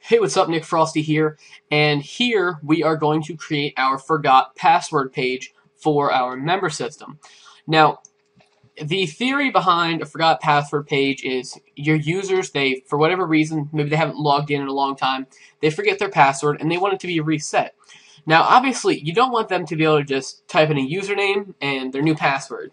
Hey, what's up? Nick Frosty here, and here we are going to create our forgot password page for our member system. Now, the theory behind a forgot password page is your users, they, for whatever reason, maybe they haven't logged in in a long time, they forget their password and they want it to be reset. Now, obviously, you don't want them to be able to just type in a username and their new password.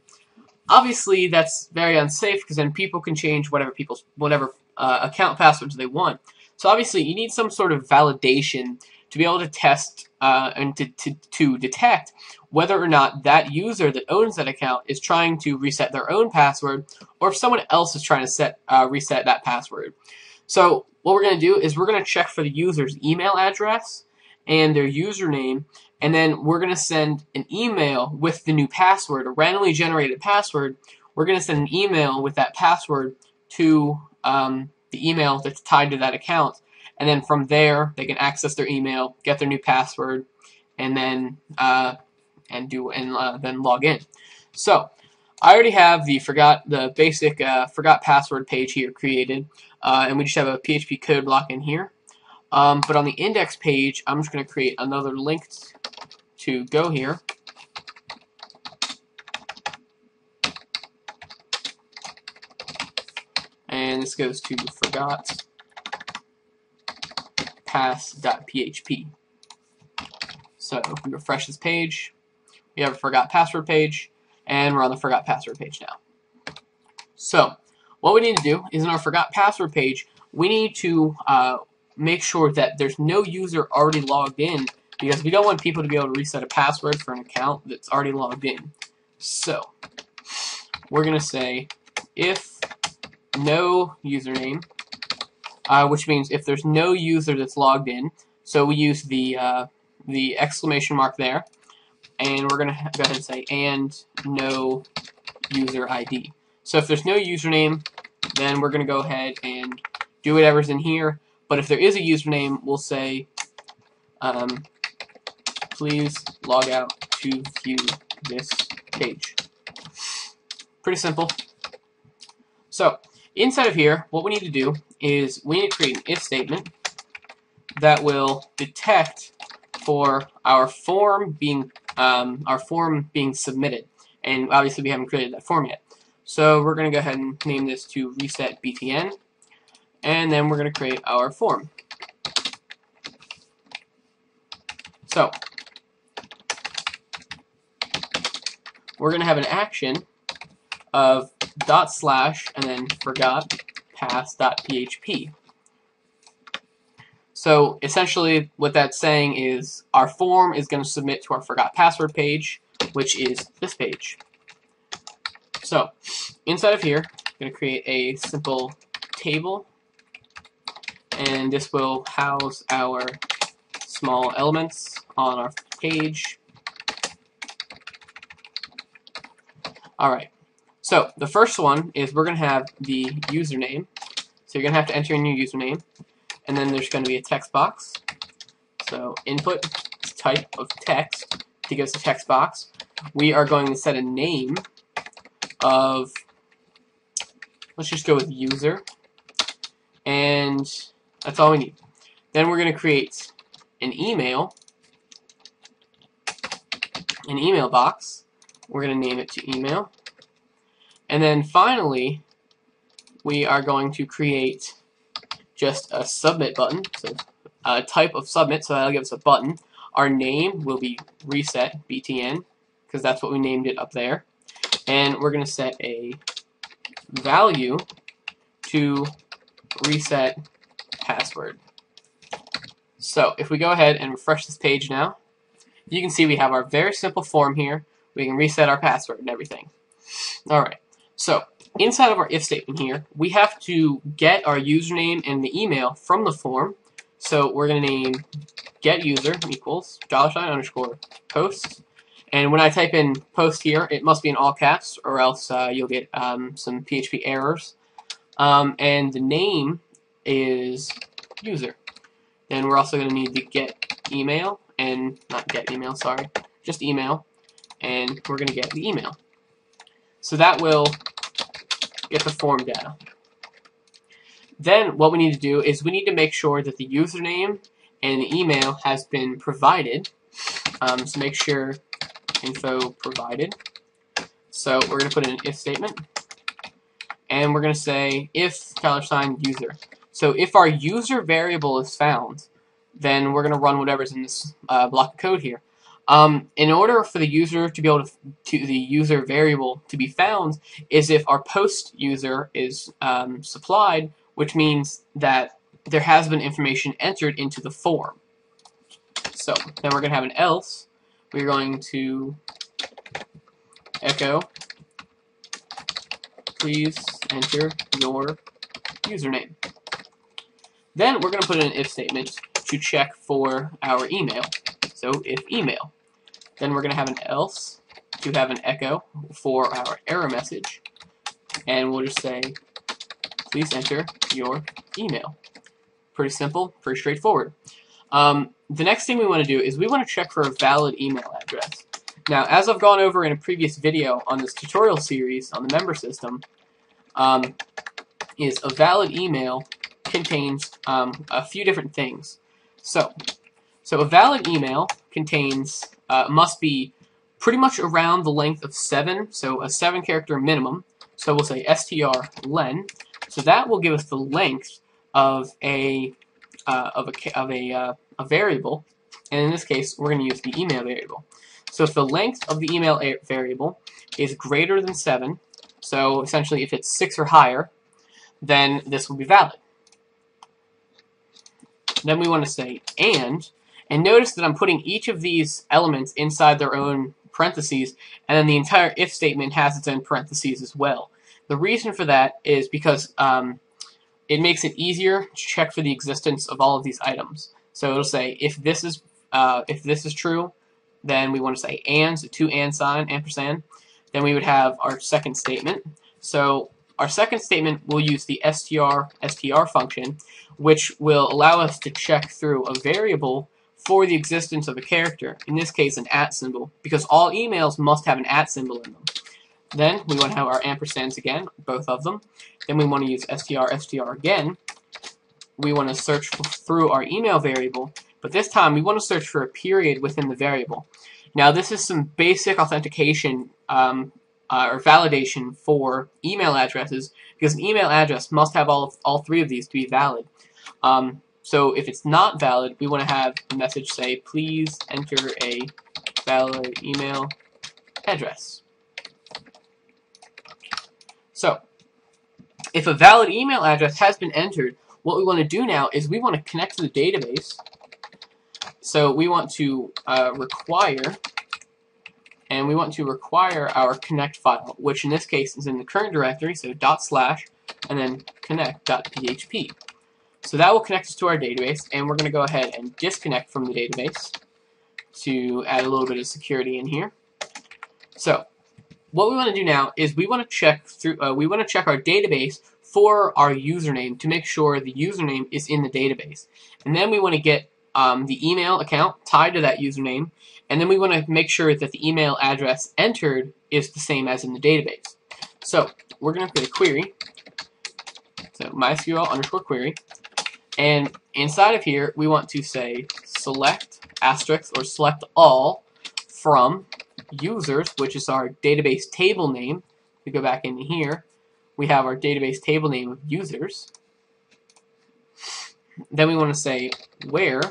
Obviously, that's very unsafe because then people can change whatever people's whatever uh, account passwords they want. So obviously you need some sort of validation to be able to test uh, and to, to, to detect whether or not that user that owns that account is trying to reset their own password or if someone else is trying to set uh, reset that password. So what we're going to do is we're going to check for the user's email address and their username and then we're going to send an email with the new password, a randomly generated password. We're going to send an email with that password to um, the email that's tied to that account. And then from there, they can access their email, get their new password, and then uh, and do and uh, then log in. So I already have the forgot the basic uh, forgot password page here created, uh, and we just have a PHP code block in here. Um, but on the index page, I'm just going to create another link to go here. and this goes to forgot pass.php. So if we refresh this page, we have a forgot password page, and we're on the forgot password page now. So what we need to do is in our forgot password page, we need to uh, make sure that there's no user already logged in because we don't want people to be able to reset a password for an account that's already logged in. So we're going to say if no username, uh, which means if there's no user that's logged in, so we use the uh, the exclamation mark there, and we're gonna go ahead and say and no user ID. So if there's no username, then we're gonna go ahead and do whatever's in here. But if there is a username, we'll say um, please log out to view this page. Pretty simple. So Inside of here, what we need to do is we need to create an if statement that will detect for our form being um, our form being submitted. And obviously we haven't created that form yet. So we're going to go ahead and name this to reset btn. And then we're going to create our form. So we're going to have an action of dot slash and then forgot pass dot php. So essentially what that's saying is our form is going to submit to our forgot password page, which is this page. So inside of here, I'm going to create a simple table, and this will house our small elements on our page. Alright, so the first one is we're going to have the username. So you're going to have to enter in your username. And then there's going to be a text box. So input type of text to give us a text box. We are going to set a name of, let's just go with user. And that's all we need. Then we're going to create an email, an email box. We're going to name it to email. And then finally, we are going to create just a submit button, so a type of submit, so that'll give us a button. Our name will be reset btn, because that's what we named it up there. And we're going to set a value to reset password. So if we go ahead and refresh this page now, you can see we have our very simple form here. We can reset our password and everything. Alright, so, inside of our if statement here, we have to get our username and the email from the form. So we're going to name get user equals dollar sign underscore post. And when I type in post here, it must be in all caps or else uh, you'll get um, some PHP errors. Um, and the name is user. Then we're also going to need the get email and not get email, sorry, just email. And we're going to get the email. So that will get the form data. Then what we need to do is we need to make sure that the username and the email has been provided. Um, so make sure info provided. So we're going to put in an if statement. And we're going to say if dollar sign user. So if our user variable is found, then we're going to run whatever's in this uh, block of code here. Um, in order for the user to be able to, to, the user variable to be found is if our post user is um, supplied, which means that there has been information entered into the form. So then we're going to have an else. We're going to echo, please enter your username. Then we're going to put in an if statement to check for our email. So if email. Then we're going to have an else to have an echo for our error message. And we'll just say, please enter your email. Pretty simple, pretty straightforward. Um, the next thing we want to do is we want to check for a valid email address. Now, as I've gone over in a previous video on this tutorial series on the member system, um, is a valid email contains um, a few different things. So, so a valid email contains uh, must be pretty much around the length of seven, so a seven character minimum. So we'll say str len. So that will give us the length of a uh, of a of a uh, a variable, and in this case, we're going to use the email variable. So if the length of the email variable is greater than seven, so essentially if it's six or higher, then this will be valid. Then we want to say and, and notice that I'm putting each of these elements inside their own parentheses, and then the entire if statement has its own parentheses as well. The reason for that is because um, it makes it easier to check for the existence of all of these items. So it'll say if this is uh, if this is true, then we want to say and, so two and sign, ampersand. Then we would have our second statement. So our second statement will use the str str function, which will allow us to check through a variable for the existence of a character, in this case an at symbol, because all emails must have an at symbol in them. Then we want to have our ampersands again, both of them. Then we want to use str str again. We want to search through our email variable, but this time we want to search for a period within the variable. Now this is some basic authentication um, uh, or validation for email addresses because an email address must have all, all three of these to be valid. Um, so if it's not valid, we want to have the message say, please enter a valid email address. So, if a valid email address has been entered, what we want to do now is we want to connect to the database. So we want to uh, require, and we want to require our connect file, which in this case is in the current directory, so dot slash, and then connect.php. So that will connect us to our database, and we're going to go ahead and disconnect from the database to add a little bit of security in here. So what we want to do now is we want to check through. Uh, we want to check our database for our username to make sure the username is in the database, and then we want to get um, the email account tied to that username, and then we want to make sure that the email address entered is the same as in the database. So we're going to create a query. So MySQL underscore query. And inside of here, we want to say select asterisk or select all from users, which is our database table name. We go back in here, we have our database table name of users. Then we want to say where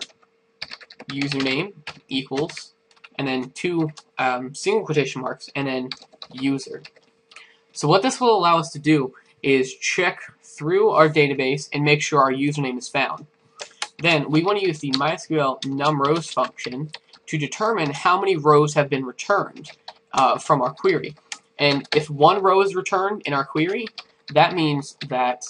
username equals, and then two um, single quotation marks, and then user. So what this will allow us to do is check through our database and make sure our username is found. Then we want to use the MySQL numRows function to determine how many rows have been returned uh, from our query. And if one row is returned in our query, that means that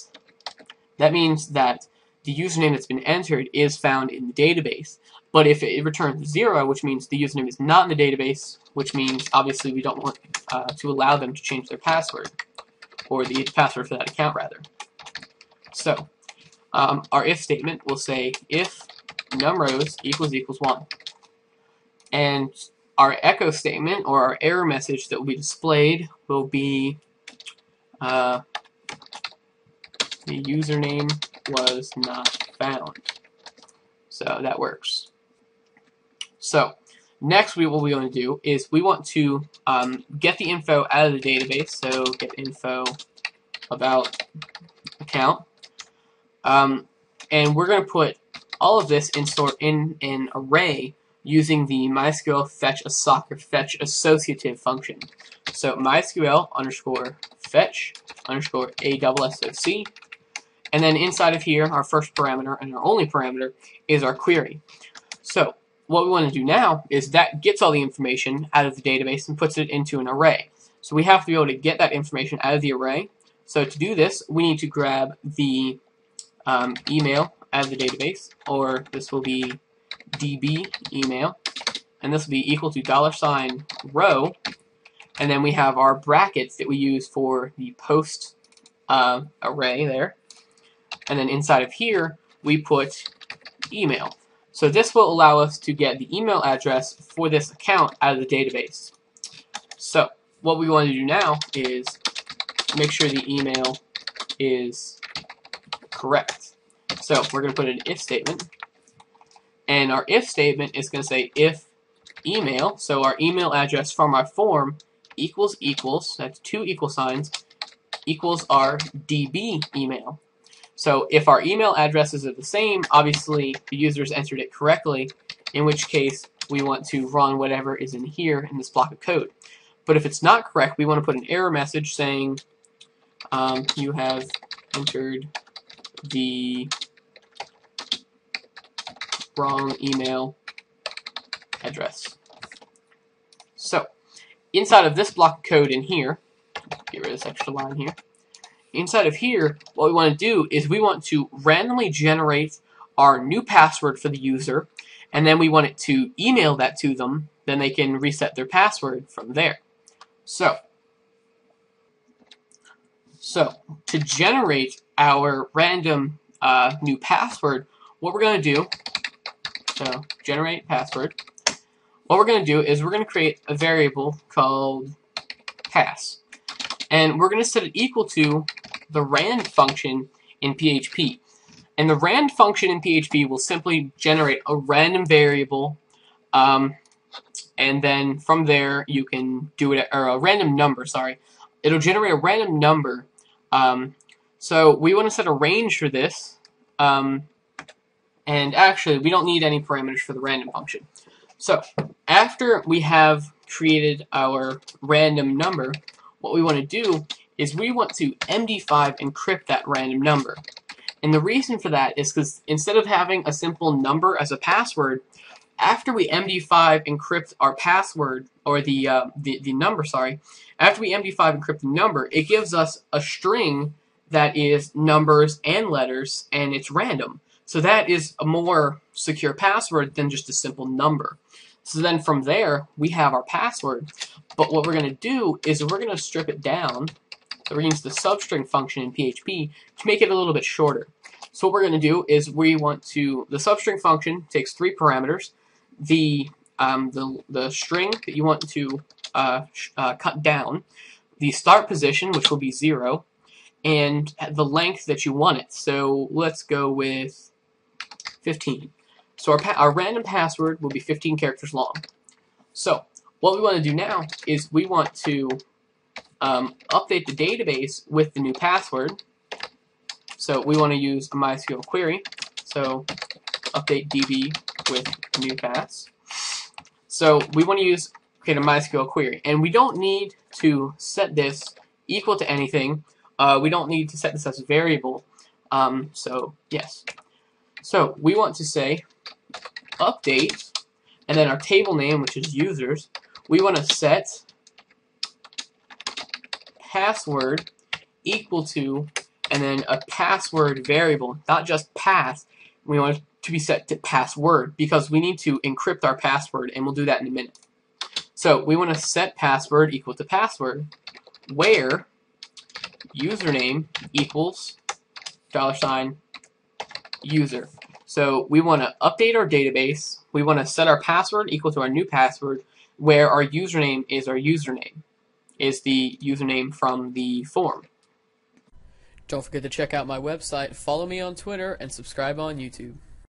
that means that the username that's been entered is found in the database. But if it returns zero, which means the username is not in the database, which means obviously we don't want uh, to allow them to change their password or the password for that account rather. So um, our if statement will say if numRows equals equals 1. And our echo statement or our error message that will be displayed will be uh, the username was not found. So that works. So next we what we want to do is we want to um, get the info out of the database. So get info about account. Um, and we're going to put all of this in sort in an array using the MySQL fetch a soccer fetch associative function. So MySQL underscore fetch underscore a double SOC. And then inside of here, our first parameter and our only parameter is our query. So what we want to do now is that gets all the information out of the database and puts it into an array. So we have to be able to get that information out of the array. So to do this, we need to grab the um, email out of the database, or this will be db email, and this will be equal to dollar sign row, and then we have our brackets that we use for the post uh, array there, and then inside of here we put email. So this will allow us to get the email address for this account out of the database. So what we want to do now is make sure the email is correct. So we're going to put an if statement. And our if statement is going to say if email, so our email address from our form equals equals, that's two equal signs, equals our DB email. So if our email addresses are the same, obviously the user's entered it correctly, in which case we want to run whatever is in here in this block of code. But if it's not correct, we want to put an error message saying um, you have entered the wrong email address. So, inside of this block of code in here, get rid of this extra line here, Inside of here, what we want to do is we want to randomly generate our new password for the user, and then we want it to email that to them, then they can reset their password from there. So, so to generate our random uh, new password, what we're going to do, so generate password, what we're going to do is we're going to create a variable called pass. And we're going to set it equal to the rand function in PHP. And the rand function in PHP will simply generate a random variable, um, and then from there you can do it, or a random number, sorry. It'll generate a random number. Um, so we want to set a range for this, um, and actually we don't need any parameters for the random function. So after we have created our random number, what we want to do is we want to MD5 encrypt that random number. And the reason for that is because instead of having a simple number as a password, after we MD5 encrypt our password, or the, uh, the, the number, sorry, after we MD5 encrypt the number, it gives us a string that is numbers and letters, and it's random. So that is a more secure password than just a simple number. So then from there, we have our password. But what we're going to do is we're going to strip it down we're going to use the substring function in PHP to make it a little bit shorter. So what we're going to do is we want to, the substring function takes three parameters. The, um, the, the string that you want to uh, uh, cut down, the start position, which will be 0, and the length that you want it. So let's go with 15. So our, our random password will be 15 characters long. So what we want to do now is we want to um, update the database with the new password. So we want to use a MySQL query. So update DB with new pass. So we want to use create a MySQL query, and we don't need to set this equal to anything. Uh, we don't need to set this as a variable. Um, so yes. So we want to say update, and then our table name, which is users, we want to set password equal to, and then a password variable, not just pass. We want to be set to password because we need to encrypt our password, and we'll do that in a minute. So we want to set password equal to password, where username equals dollar sign user. So we want to update our database. We want to set our password equal to our new password, where our username is our username is the username from the form. Don't forget to check out my website, follow me on Twitter, and subscribe on YouTube.